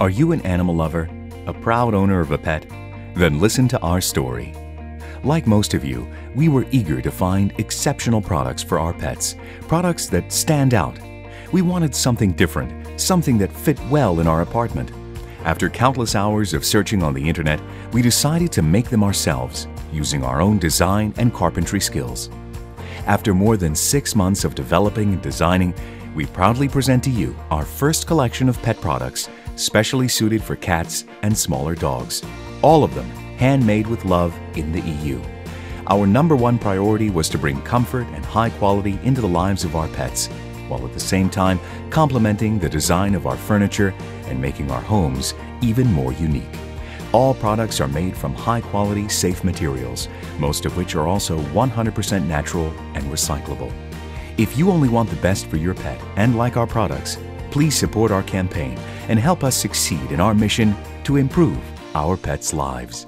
Are you an animal lover? A proud owner of a pet? Then listen to our story. Like most of you, we were eager to find exceptional products for our pets, products that stand out. We wanted something different, something that fit well in our apartment. After countless hours of searching on the internet, we decided to make them ourselves, using our own design and carpentry skills. After more than six months of developing and designing, we proudly present to you our first collection of pet products specially suited for cats and smaller dogs. All of them handmade with love in the EU. Our number one priority was to bring comfort and high quality into the lives of our pets, while at the same time complementing the design of our furniture and making our homes even more unique. All products are made from high quality, safe materials, most of which are also 100% natural and recyclable. If you only want the best for your pet and like our products, please support our campaign and help us succeed in our mission to improve our pets' lives.